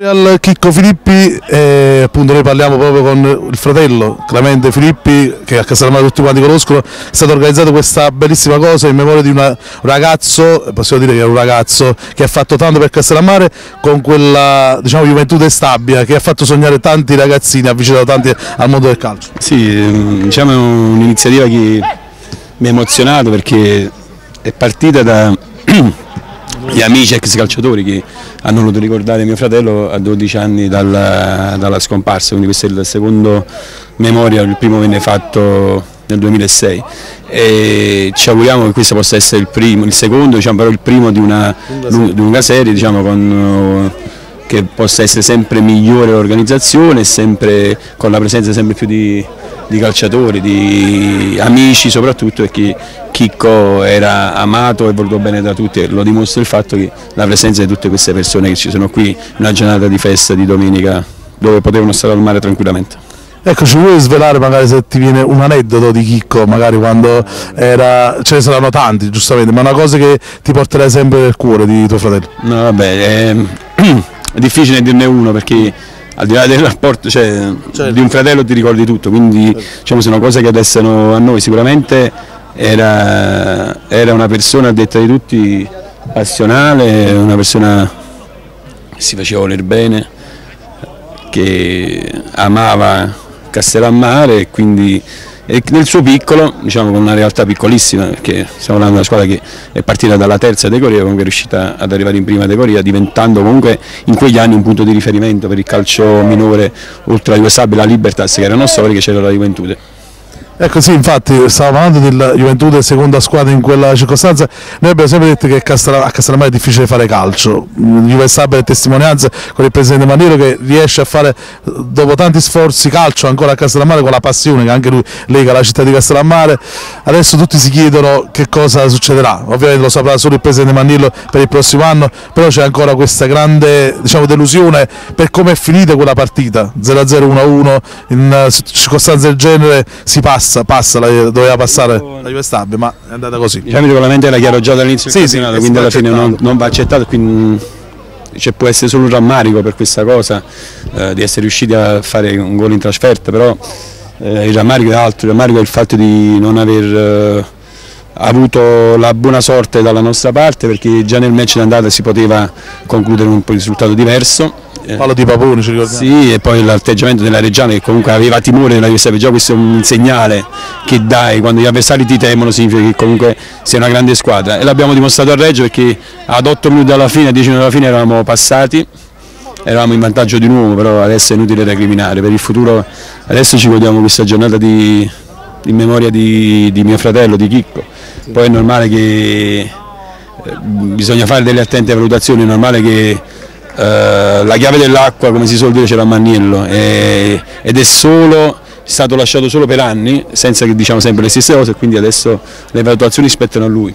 Al Chicco Filippi, eh, appunto noi parliamo proprio con il fratello Clemente Filippi, che a Casalamare tutti quanti conoscono, è stata organizzata questa bellissima cosa in memoria di una, un ragazzo, possiamo dire che è un ragazzo che ha fatto tanto per Castellammare con quella diciamo, Juventude Stabia che ha fatha sognare tanti ragazzini, ha avvicinato tanti al mondo del calcio. Sì, diciamo è un'iniziativa che mi ha emozionato perché è partita da gli amici ex calciatori che hanno voluto ricordare mio fratello a 12 anni dalla, dalla scomparsa, quindi questo è il secondo memoria, il primo venne fatto nel 2006 e ci auguriamo che questo possa essere il primo, il secondo, diciamo, però il primo di una lunga serie diciamo, con, che possa essere sempre migliore l'organizzazione, sempre con la presenza sempre più di, di calciatori, di amici soprattutto perché Chicco era amato e voluto bene da tutti e lo dimostra il fatto che la presenza di tutte queste persone che ci sono qui una giornata di festa di domenica dove potevano stare al mare tranquillamente. Ecco, ci vuoi svelare magari se ti viene un aneddoto di Chicco, magari quando era, ce ne saranno tanti giustamente, ma una cosa che ti porterai sempre nel cuore di tuo fratello? No vabbè, è, è difficile dirne uno perché al di là del rapporto, cioè, certo. di un fratello ti ricordi tutto, quindi diciamo, sono cose che restano a noi, sicuramente era, era una persona detta di tutti passionale, una persona che si faceva voler bene, che amava Castellammare e quindi e nel suo piccolo, diciamo con una realtà piccolissima, perché stiamo parlando di una squadra che è partita dalla terza categoria, comunque è riuscita ad arrivare in prima categoria, diventando comunque in quegli anni un punto di riferimento per il calcio minore oltre alla Jugoslavia, la Libertas che erano storiche, c'era la Juventude. Ecco sì, infatti stavamo parlando della Juventude seconda squadra in quella circostanza, noi abbiamo sempre detto che a Castellammare è difficile fare calcio, Juve Sabia è testimonianza con il presidente Maniero che riesce a fare dopo tanti sforzi calcio ancora a Castellammare con la passione che anche lui lega la città di Castellammare, adesso tutti si chiedono che cosa succederà, ovviamente lo saprà solo il presidente Manillo per il prossimo anno, però c'è ancora questa grande diciamo, delusione per come è finita quella partita, 0-0, 1-1, in circostanze del genere si passa passa, passa la, doveva passare la Juve Stabile, ma è andata così. Diciamo il regolamento era chiaro già dall'inizio sì, del sì, quindi alla fine non, non, va accettato, quindi cioè, può essere solo un rammarico per questa cosa, eh, di essere riusciti a fare un gol in trasferta, però eh, il rammarico è altro, il rammarico è il fatto di non aver eh, avuto la buona sorte dalla nostra parte perché già nel match d'andata si poteva concludere un risultato diverso. Palo di Papone ci ricordiamo. Sì, e poi l'atteggiamento della Reggiana che comunque aveva timore dell'avversario, già questo è un segnale che dai, quando gli avversari ti temono significa che comunque sei una grande squadra. E l'abbiamo dimostrato a Reggio perché ad 8 minuti alla fine, a 10 minuti alla fine eravamo passati, eravamo in vantaggio di nuovo, però adesso è inutile recriminare, per il futuro adesso ci godiamo questa giornata di, in memoria di, di, mio fratello, di Chicco, poi è normale che eh, bisogna fare delle attente valutazioni, è normale che eh, la chiave dell'acqua come si suol dire ce l'ha Maniello. E, ed è solo stato lasciato solo per anni senza che diciamo sempre le stesse cose quindi adesso le valutazioni spettano a lui.